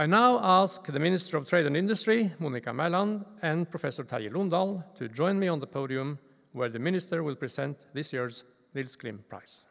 I now ask the Minister of Trade and Industry, Monica Mæland, and Professor Terje Lohndal to join me on the podium where the Minister will present this year's Nils Klim Prize.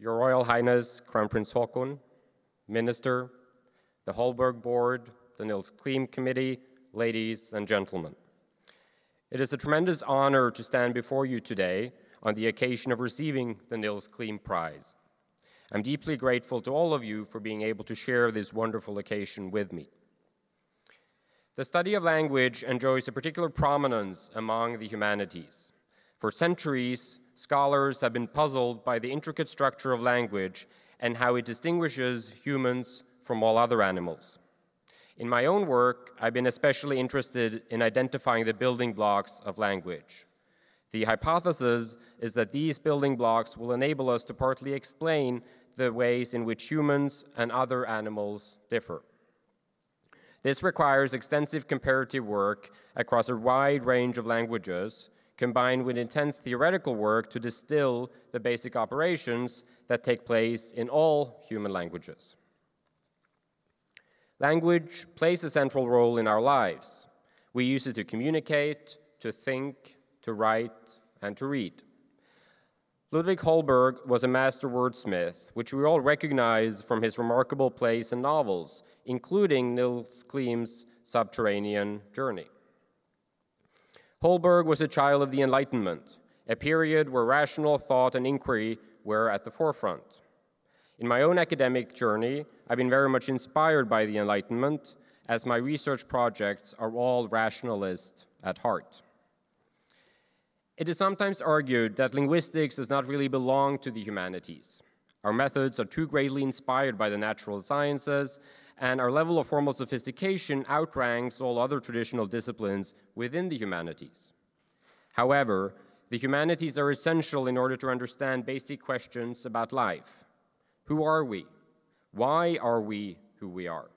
Your Royal Highness Crown Prince Haakon, Minister, the Holberg Board, the Nils Klim Committee, ladies and gentlemen. It is a tremendous honor to stand before you today on the occasion of receiving the Nils Klim Prize. I'm deeply grateful to all of you for being able to share this wonderful occasion with me. The study of language enjoys a particular prominence among the humanities. For centuries, scholars have been puzzled by the intricate structure of language and how it distinguishes humans from all other animals. In my own work, I've been especially interested in identifying the building blocks of language. The hypothesis is that these building blocks will enable us to partly explain the ways in which humans and other animals differ. This requires extensive comparative work across a wide range of languages combined with intense theoretical work to distill the basic operations that take place in all human languages. Language plays a central role in our lives. We use it to communicate, to think, to write, and to read. Ludvig Holberg was a master wordsmith, which we all recognize from his remarkable plays and novels, including Nils Klim's Subterranean Journey. Holberg was a child of the Enlightenment, a period where rational thought and inquiry were at the forefront. In my own academic journey, I've been very much inspired by the Enlightenment, as my research projects are all rationalist at heart. It is sometimes argued that linguistics does not really belong to the humanities. Our methods are too greatly inspired by the natural sciences, and our level of formal sophistication outranks all other traditional disciplines within the humanities. However, the humanities are essential in order to understand basic questions about life. Who are we? Why are we who we are?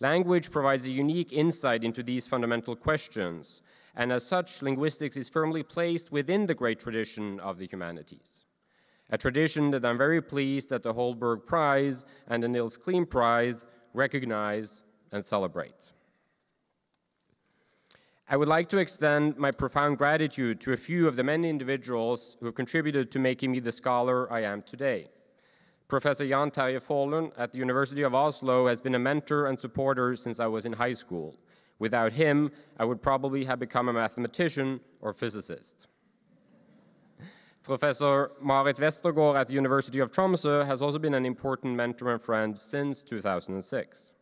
Language provides a unique insight into these fundamental questions, and as such, linguistics is firmly placed within the great tradition of the humanities a tradition that I'm very pleased that the Holberg Prize and the Nils Klim Prize recognize and celebrate. I would like to extend my profound gratitude to a few of the many individuals who have contributed to making me the scholar I am today. Professor Jan Terje Faarlund at the University of Oslo has been a mentor and supporter since I was in high school. Without him, I would probably have become a mathematician or physicist. Professor Marit Westergaard at the University of Tromsø has also been an important mentor and friend since 2006.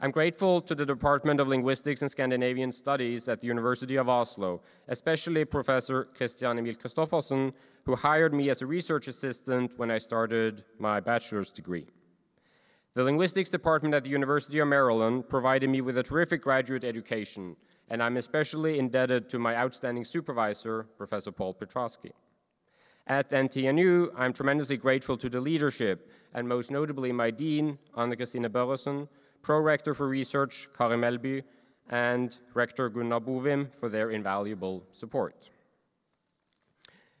I'm grateful to the Department of Linguistics and Scandinavian Studies at the University of Oslo, especially Professor Kristian Emil Kristoffersen, who hired me as a research assistant when I started my bachelor's degree. The Linguistics Department at the University of Maryland provided me with a terrific graduate education, and I'm especially indebted to my outstanding supervisor, Professor Paul Pietroski. At NTNU, I'm tremendously grateful to the leadership, and most notably my dean, Anne-Kristine Børresen, pro-rector for research, Kari Melby, and rector Gunnar Bovim for their invaluable support.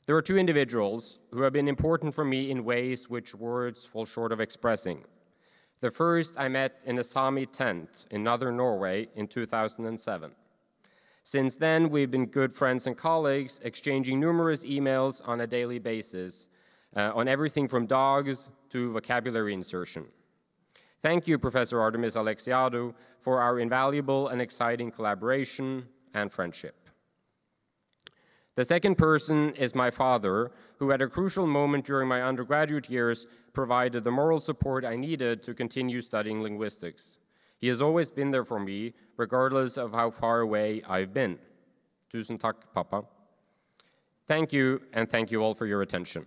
There are two individuals who have been important for me in ways which words fall short of expressing. The first I met in a Sami tent in northern Norway in 2007. Since then, we've been good friends and colleagues, exchanging numerous emails on a daily basis uh, on everything from dogs to vocabulary insertion. Thank you, Professor Artemis Alexiadou, for our invaluable and exciting collaboration and friendship. The second person is my father, who at a crucial moment during my undergraduate years provided the moral support I needed to continue studying linguistics. He has always been there for me, regardless of how far away I've been. Tusen takk, pappa. Thank you, and thank you all for your attention.